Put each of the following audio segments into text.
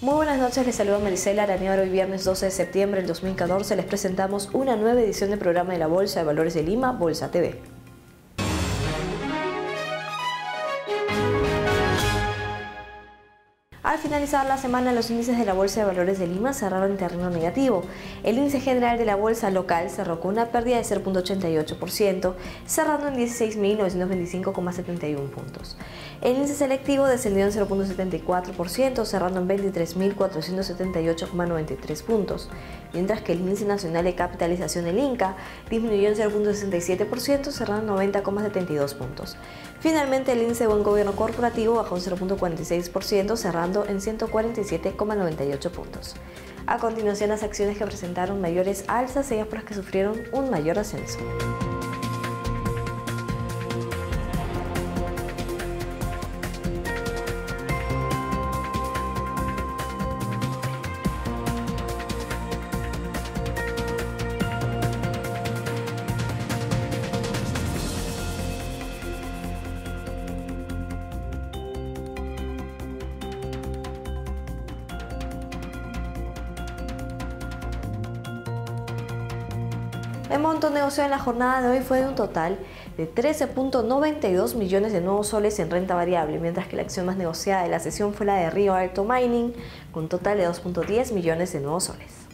Muy buenas noches, les saluda Marisela Arañar. Hoy viernes 12 de septiembre del 2014 les presentamos una nueva edición del programa de la Bolsa de Valores de Lima, Bolsa TV. Al finalizar la semana, los índices de la Bolsa de Valores de Lima cerraron en terreno negativo. El índice general de la bolsa local cerró con una pérdida de 0.88%, cerrando en 16.925,71 puntos. El índice selectivo descendió en 0.74%, cerrando en 23.478,93 puntos, mientras que el índice nacional de capitalización, el INCA, disminuyó en 0.67%, cerrando en 90,72 puntos. Finalmente, el índice de buen gobierno corporativo bajó un 0.46%, cerrando en 147,98 puntos. A continuación, las acciones que presentaron mayores alzas, ellas por las que sufrieron un mayor ascenso. El monto negociado en la jornada de hoy fue de un total de 13.92 millones de nuevos soles en renta variable, mientras que la acción más negociada de la sesión fue la de Río Alto Mining, con un total de 2.10 millones de nuevos soles.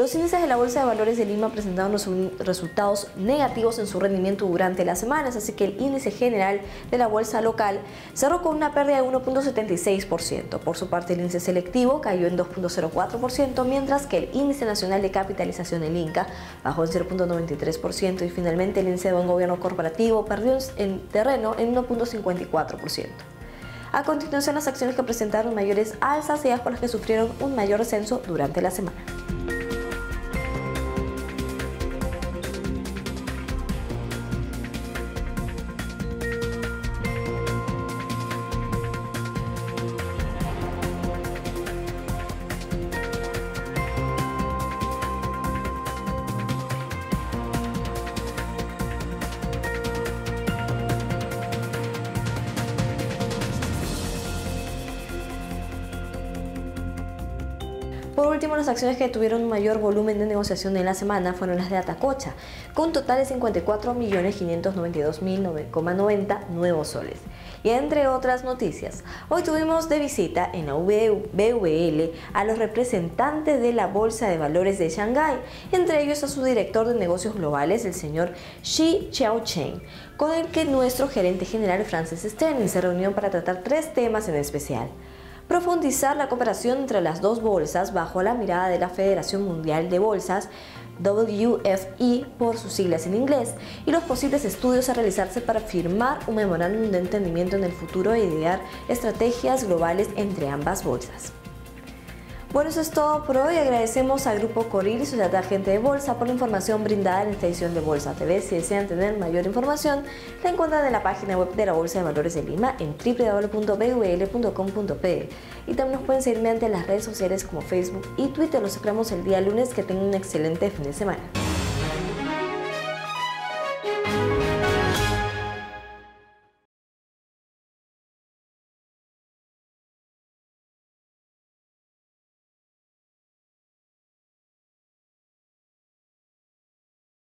Los índices de la Bolsa de Valores de Lima presentaron resultados negativos en su rendimiento durante las semanas, así que el índice general de la bolsa local cerró con una pérdida de 1.76%. Por su parte, el índice selectivo cayó en 2.04%, mientras que el índice nacional de capitalización, el INCA, bajó en 0.93% y finalmente el índice de buen gobierno corporativo perdió en terreno en 1.54%. A continuación, las acciones que presentaron mayores alzas, ellas por las que sufrieron un mayor descenso durante la semana. Por último, las acciones que tuvieron mayor volumen de negociación en la semana fueron las de Atacocha, con total de 54.592.090 nuevos soles. Y entre otras noticias, hoy tuvimos de visita en la BVL a los representantes de la Bolsa de Valores de Shanghái, entre ellos a su director de negocios globales, el señor Xi Xiaocheng, con el que nuestro gerente general Francis Sterling se reunió para tratar tres temas en especial profundizar la cooperación entre las dos bolsas bajo la mirada de la Federación Mundial de Bolsas, WFE por sus siglas en inglés, y los posibles estudios a realizarse para firmar un memorándum de entendimiento en el futuro e idear estrategias globales entre ambas bolsas. Bueno, eso es todo por hoy. Agradecemos al Grupo Coril y Sociedad Agente de Bolsa por la información brindada en esta edición de Bolsa TV. Si desean tener mayor información, la encuentran en la página web de la Bolsa de Valores de Lima en www.bwl.com.pe. Y también nos pueden seguir mediante las redes sociales como Facebook y Twitter. Los esperamos el día lunes. Que tengan un excelente fin de semana.